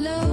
love.